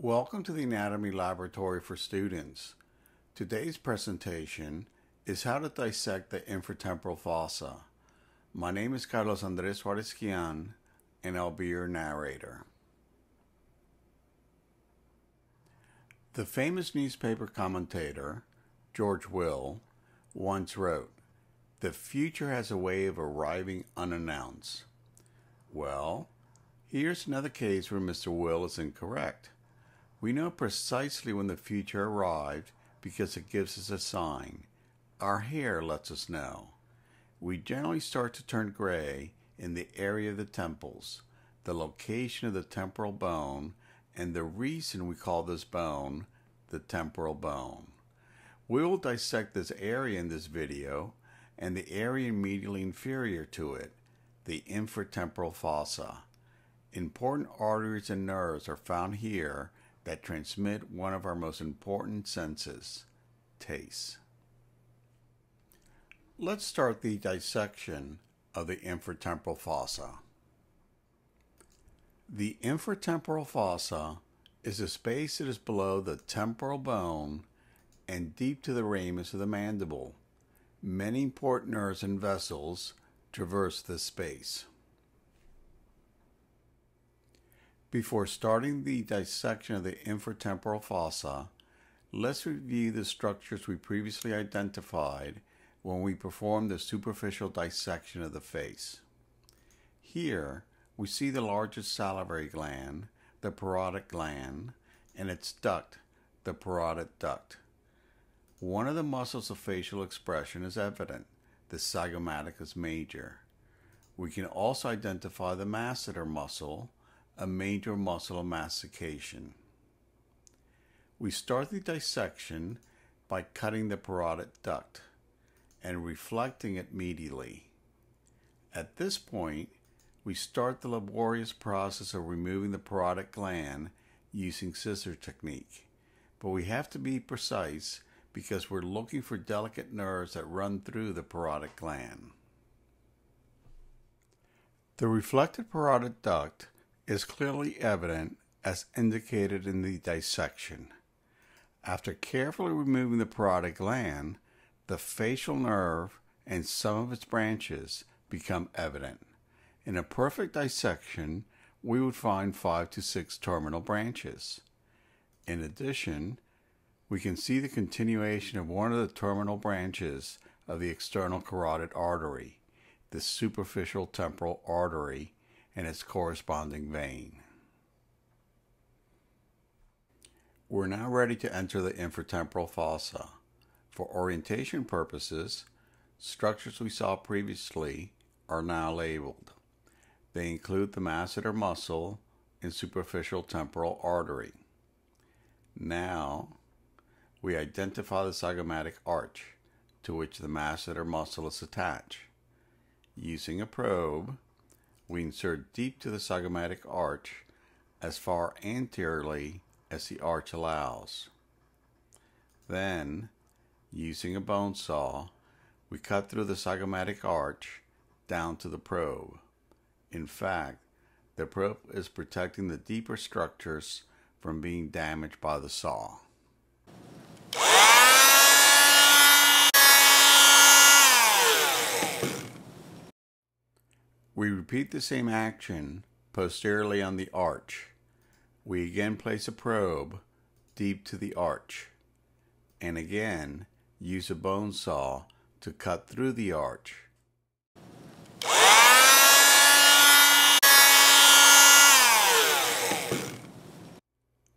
Welcome to the Anatomy Laboratory for Students. Today's presentation is how to dissect the infratemporal fossa. My name is Carlos Andres Suarez and I'll be your narrator. The famous newspaper commentator, George Will, once wrote, The future has a way of arriving unannounced. Well, here's another case where Mr. Will is incorrect. We know precisely when the future arrived because it gives us a sign. Our hair lets us know. We generally start to turn gray in the area of the temples, the location of the temporal bone, and the reason we call this bone the temporal bone. We will dissect this area in this video and the area immediately inferior to it, the infratemporal fossa. Important arteries and nerves are found here that transmit one of our most important senses, taste. Let's start the dissection of the infratemporal fossa. The infratemporal fossa is the space that is below the temporal bone and deep to the ramus of the mandible. Many important nerves and vessels traverse this space. Before starting the dissection of the infratemporal fossa, let's review the structures we previously identified when we performed the superficial dissection of the face. Here, we see the largest salivary gland, the parotid gland, and its duct, the parotid duct. One of the muscles of facial expression is evident, the zygomaticus major. We can also identify the masseter muscle, a major muscle mastication. We start the dissection by cutting the parotid duct and reflecting it medially. At this point, we start the laborious process of removing the parotid gland using scissor technique. But we have to be precise because we're looking for delicate nerves that run through the parotid gland. The reflected parotid duct is clearly evident as indicated in the dissection. After carefully removing the parotid gland, the facial nerve and some of its branches become evident. In a perfect dissection, we would find five to six terminal branches. In addition, we can see the continuation of one of the terminal branches of the external carotid artery, the superficial temporal artery, and its corresponding vein. We're now ready to enter the infratemporal fossa. For orientation purposes, structures we saw previously are now labeled. They include the masseter muscle and superficial temporal artery. Now, we identify the zygomatic arch to which the masseter muscle is attached. Using a probe, we insert deep to the zygomatic arch as far anteriorly as the arch allows. Then, using a bone saw, we cut through the zygomatic arch down to the probe. In fact, the probe is protecting the deeper structures from being damaged by the saw. We repeat the same action posteriorly on the arch. We again place a probe deep to the arch and again use a bone saw to cut through the arch.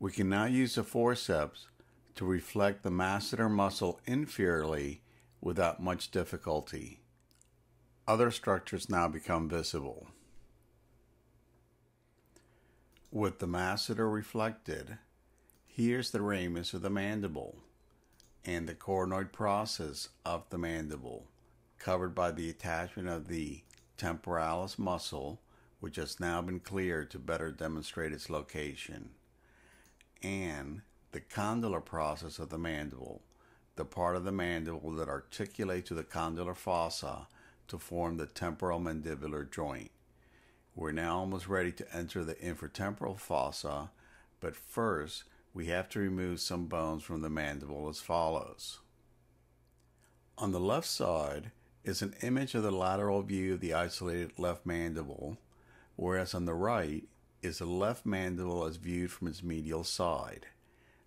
We can now use the forceps to reflect the masseter muscle inferiorly without much difficulty other structures now become visible. With the masseter reflected, here's the ramus of the mandible and the coronoid process of the mandible, covered by the attachment of the temporalis muscle, which has now been cleared to better demonstrate its location, and the condylar process of the mandible, the part of the mandible that articulates to the condylar fossa to form the temporal mandibular joint. We're now almost ready to enter the infratemporal fossa But first, we have to remove some bones from the mandible as follows. On the left side is an image of the lateral view of the isolated left mandible, whereas on the right is the left mandible as viewed from its medial side.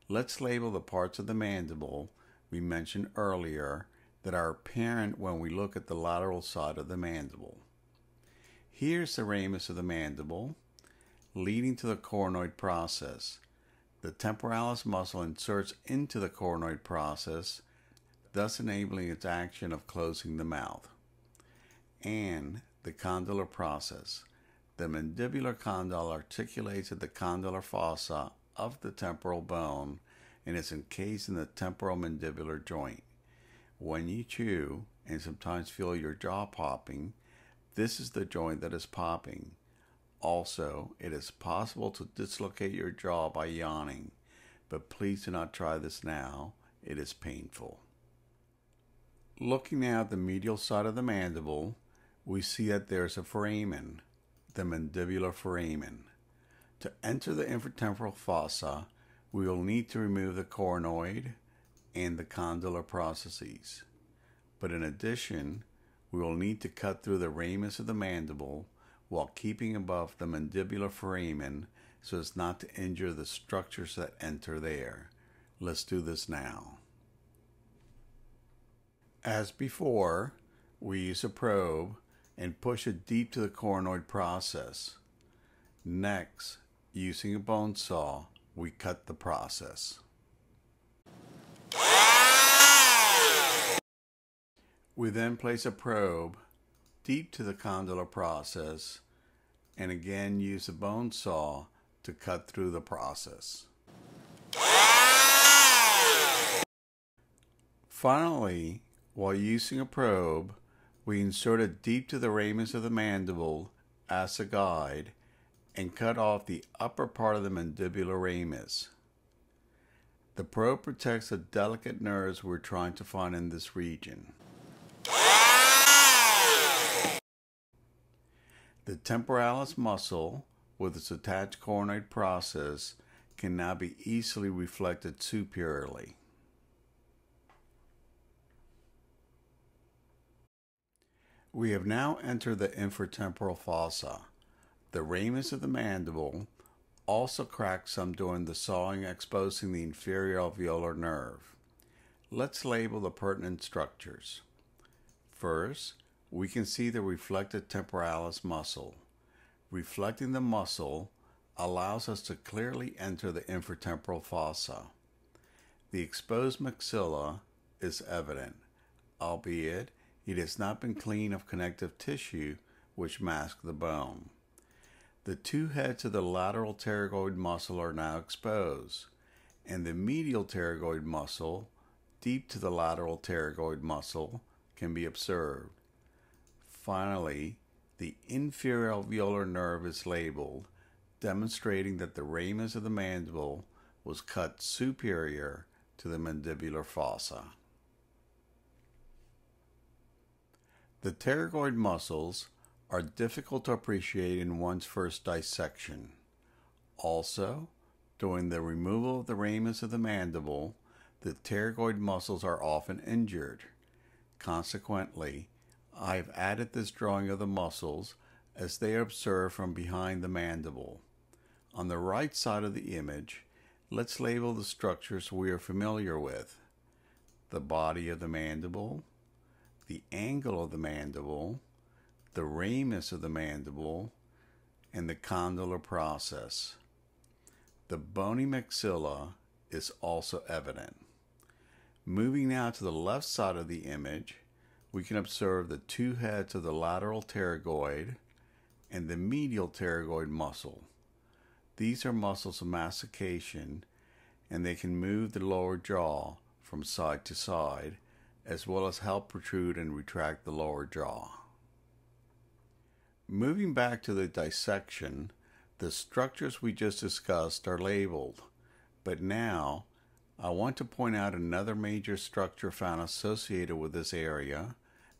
Let's label the parts of the mandible we mentioned earlier that are apparent when we look at the lateral side of the mandible. Here's the ramus of the mandible, leading to the coronoid process. The temporalis muscle inserts into the coronoid process, thus enabling its action of closing the mouth. And the condylar process. The mandibular condyle articulates at the condylar fossa of the temporal bone and is encased in the temporal mandibular joint. When you chew and sometimes feel your jaw popping, this is the joint that is popping. Also, it is possible to dislocate your jaw by yawning, but please do not try this now. It is painful. Looking now at the medial side of the mandible, we see that there is a foramen, the mandibular foramen. To enter the infratemporal fossa, we will need to remove the coronoid and the condylar processes. But in addition, we will need to cut through the ramus of the mandible while keeping above the mandibular foramen so as not to injure the structures that enter there. Let's do this now. As before, we use a probe and push it deep to the coronoid process. Next, using a bone saw, we cut the process. We then place a probe deep to the condylar process and again use a bone saw to cut through the process. Finally, while using a probe, we insert it deep to the ramus of the mandible as a guide and cut off the upper part of the mandibular ramus. The probe protects the delicate nerves we're trying to find in this region. The temporalis muscle, with its attached coronoid process, can now be easily reflected superiorly. We have now entered the infratemporal fossa. The ramus of the mandible also cracks some during the sawing, exposing the inferior alveolar nerve. Let's label the pertinent structures. First, we can see the reflected temporalis muscle. Reflecting the muscle allows us to clearly enter the infratemporal fossa. The exposed maxilla is evident, albeit it has not been clean of connective tissue which mask the bone. The two heads of the lateral pterygoid muscle are now exposed, and the medial pterygoid muscle, deep to the lateral pterygoid muscle, can be observed. Finally, the inferior alveolar nerve is labeled, demonstrating that the ramus of the mandible was cut superior to the mandibular fossa. The pterygoid muscles are difficult to appreciate in one's first dissection. Also, during the removal of the ramus of the mandible, the pterygoid muscles are often injured. Consequently, I have added this drawing of the muscles as they are observed from behind the mandible. On the right side of the image, let's label the structures we are familiar with. The body of the mandible, the angle of the mandible, the ramus of the mandible, and the condylar process. The bony maxilla is also evident. Moving now to the left side of the image, we can observe the two heads of the lateral pterygoid and the medial pterygoid muscle. These are muscles of mastication and they can move the lower jaw from side to side as well as help protrude and retract the lower jaw. Moving back to the dissection, the structures we just discussed are labeled, but now I want to point out another major structure found associated with this area,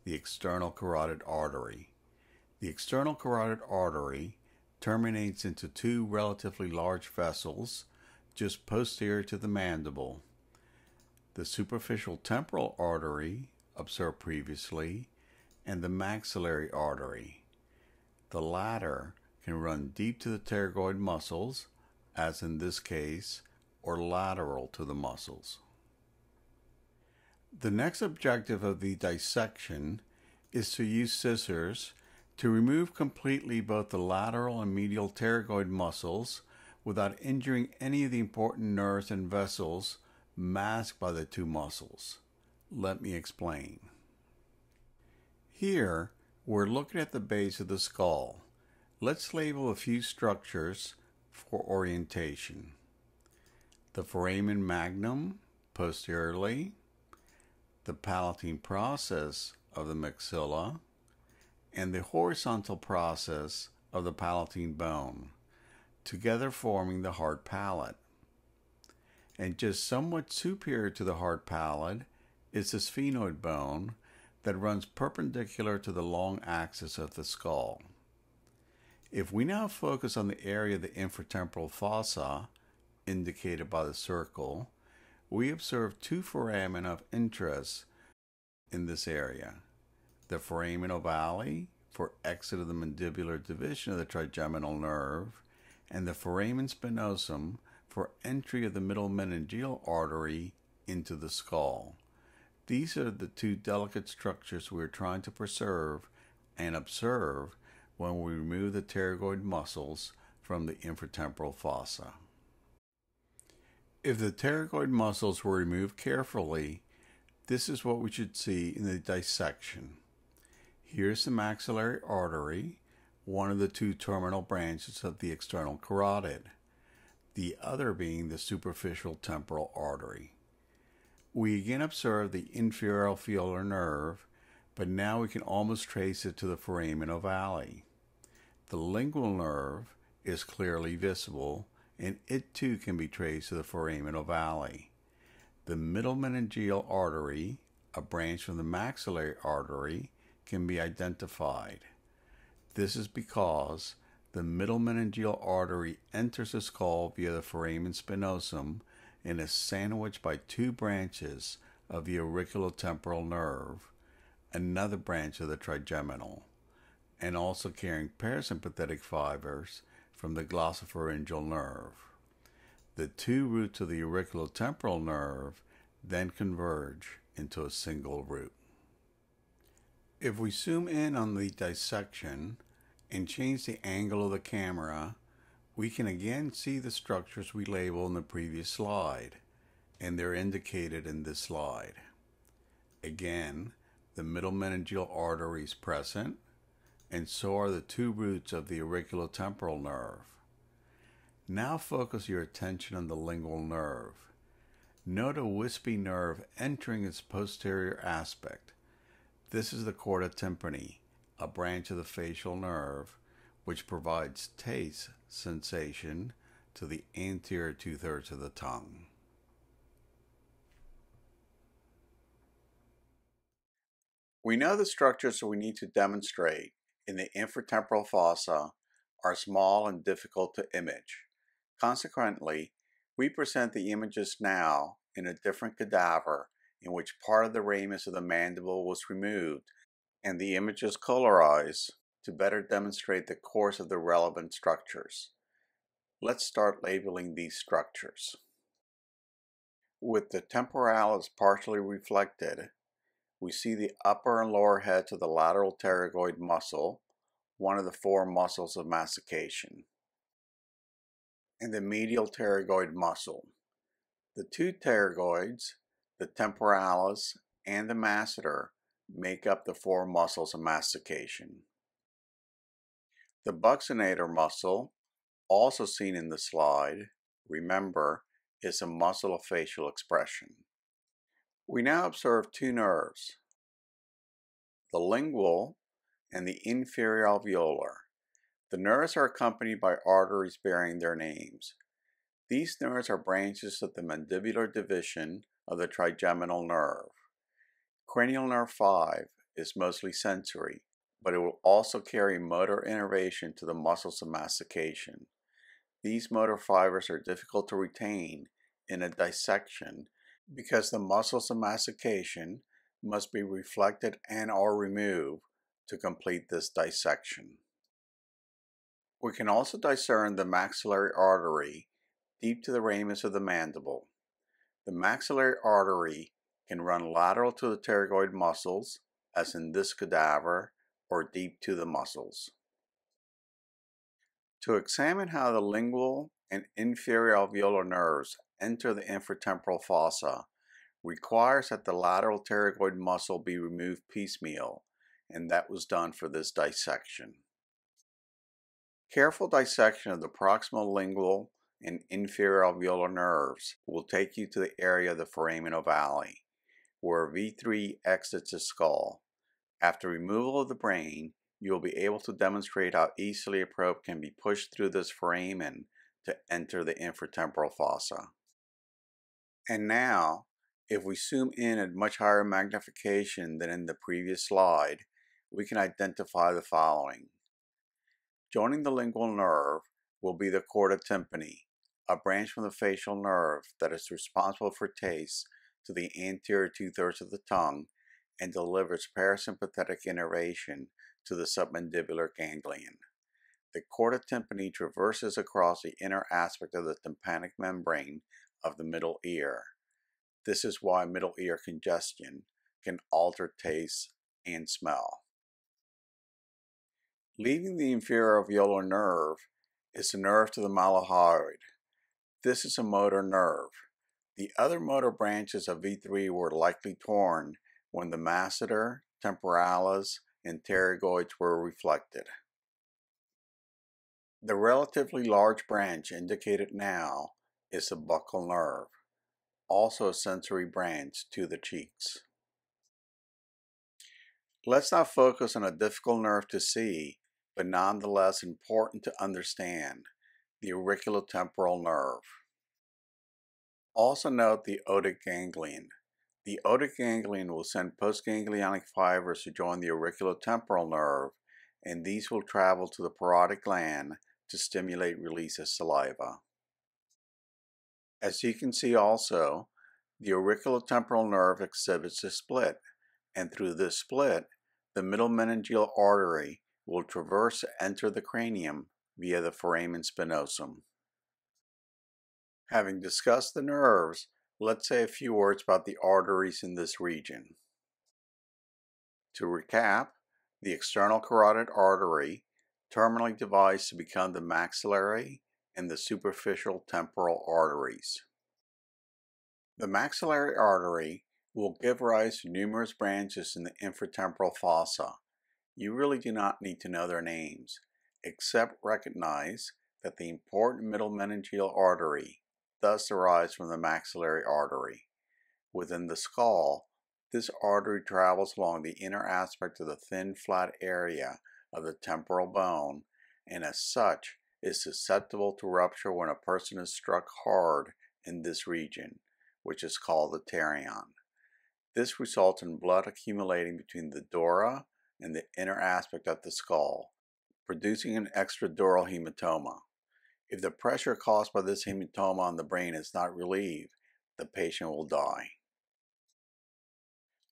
the external carotid artery. The external carotid artery terminates into two relatively large vessels just posterior to the mandible. The superficial temporal artery, observed previously, and the maxillary artery. The latter can run deep to the pterygoid muscles, as in this case, or lateral to the muscles. The next objective of the dissection is to use scissors to remove completely both the lateral and medial pterygoid muscles without injuring any of the important nerves and vessels masked by the two muscles. Let me explain. Here, we're looking at the base of the skull. Let's label a few structures for orientation. The foramen magnum posteriorly, the palatine process of the maxilla, and the horizontal process of the palatine bone, together forming the hard palate. And just somewhat superior to the hard palate is the sphenoid bone that runs perpendicular to the long axis of the skull. If we now focus on the area of the infratemporal fossa, indicated by the circle, we observe two foramina of interest in this area. The foramen ovale for exit of the mandibular division of the trigeminal nerve, and the foramen spinosum for entry of the middle meningeal artery into the skull. These are the two delicate structures we are trying to preserve and observe when we remove the pterygoid muscles from the infratemporal fossa. If the pterygoid muscles were removed carefully, this is what we should see in the dissection. Here's the maxillary artery, one of the two terminal branches of the external carotid, the other being the superficial temporal artery. We again observe the inferior alveolar nerve, but now we can almost trace it to the foramen ovale. The lingual nerve is clearly visible, and it too can be traced to the foramen ovale. The middle meningeal artery, a branch from the maxillary artery, can be identified. This is because the middle meningeal artery enters the skull via the foramen spinosum and is sandwiched by two branches of the auriculotemporal nerve, another branch of the trigeminal, and also carrying parasympathetic fibers from the glossopharyngeal nerve. The two roots of the auriculotemporal nerve then converge into a single root. If we zoom in on the dissection and change the angle of the camera, we can again see the structures we labeled in the previous slide, and they're indicated in this slide. Again, the middle meningeal artery is present, and so are the two roots of the auriculotemporal nerve. Now focus your attention on the lingual nerve. Note a wispy nerve entering its posterior aspect. This is the chorda tympani, a branch of the facial nerve, which provides taste sensation to the anterior two thirds of the tongue. We know the structures that we need to demonstrate in the infratemporal fossa are small and difficult to image. Consequently, we present the images now in a different cadaver in which part of the ramus of the mandible was removed and the images colorized to better demonstrate the course of the relevant structures. Let's start labeling these structures. With the temporalis partially reflected, we see the upper and lower heads of the lateral pterygoid muscle, one of the four muscles of mastication, and the medial pterygoid muscle. The two pterygoids, the temporalis and the masseter, make up the four muscles of mastication. The buccinator muscle, also seen in the slide, remember, is a muscle of facial expression. We now observe two nerves, the lingual and the inferior alveolar. The nerves are accompanied by arteries bearing their names. These nerves are branches of the mandibular division of the trigeminal nerve. Cranial nerve 5 is mostly sensory, but it will also carry motor innervation to the muscles of mastication. These motor fibers are difficult to retain in a dissection because the muscles of mastication must be reflected and or removed to complete this dissection. We can also discern the maxillary artery deep to the ramus of the mandible. The maxillary artery can run lateral to the pterygoid muscles, as in this cadaver, or deep to the muscles. To examine how the lingual and inferior alveolar nerves enter the infratemporal fossa requires that the lateral pterygoid muscle be removed piecemeal, and that was done for this dissection. Careful dissection of the proximal lingual and inferior alveolar nerves will take you to the area of the foramen ovale, where V3 exits the skull. After removal of the brain, you will be able to demonstrate how easily a probe can be pushed through this foramen to enter the infratemporal fossa. And now, if we zoom in at much higher magnification than in the previous slide, we can identify the following. Joining the lingual nerve will be the chorda tympani, a branch from the facial nerve that is responsible for taste to the anterior two-thirds of the tongue and delivers parasympathetic innervation to the submandibular ganglion. The chorda tympani traverses across the inner aspect of the tympanic membrane of the middle ear. This is why middle ear congestion can alter taste and smell. Leaving the inferior alveolar nerve is the nerve to the mylohyoid. This is a motor nerve. The other motor branches of V3 were likely torn when the masseter, temporalis, and pterygoids were reflected. The relatively large branch indicated now is the buccal nerve, also a sensory branch to the cheeks. Let's not focus on a difficult nerve to see, but nonetheless important to understand, the auriculotemporal nerve. Also note the otic ganglion. The otic ganglion will send postganglionic fibers to join the auriculotemporal nerve, and these will travel to the parotid gland to stimulate release of saliva. As you can see also, the auriculotemporal nerve exhibits a split, and through this split, the middle meningeal artery will traverse enter the cranium via the foramen spinosum. Having discussed the nerves, let's say a few words about the arteries in this region. To recap, the external carotid artery terminally divides to become the maxillary and the superficial temporal arteries. The maxillary artery will give rise to numerous branches in the infratemporal fossa. You really do not need to know their names, except recognize that the important middle meningeal artery thus derives from the maxillary artery. Within the skull, this artery travels along the inner aspect of the thin flat area of the temporal bone and as such is susceptible to rupture when a person is struck hard in this region, which is called the pterion. This results in blood accumulating between the dura and the inner aspect of the skull, producing an extradural hematoma. If the pressure caused by this hematoma on the brain is not relieved, the patient will die.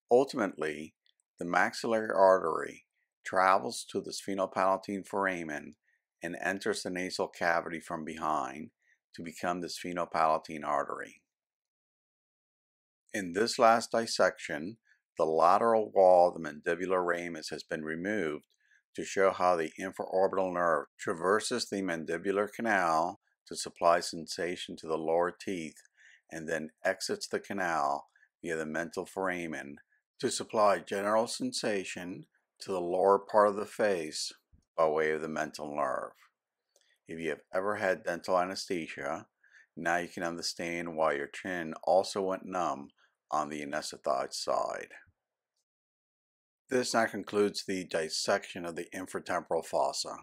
Ultimately, the maxillary artery travels to the sphenopalatine foramen and enters the nasal cavity from behind to become the sphenopalatine artery. In this last dissection, the lateral wall of the mandibular ramus has been removed to show how the infraorbital nerve traverses the mandibular canal to supply sensation to the lower teeth and then exits the canal via the mental foramen to supply general sensation to the lower part of the face by way of the mental nerve. If you have ever had dental anesthesia, now you can understand why your chin also went numb on the anesthetized side. This now concludes the dissection of the infratemporal fossa.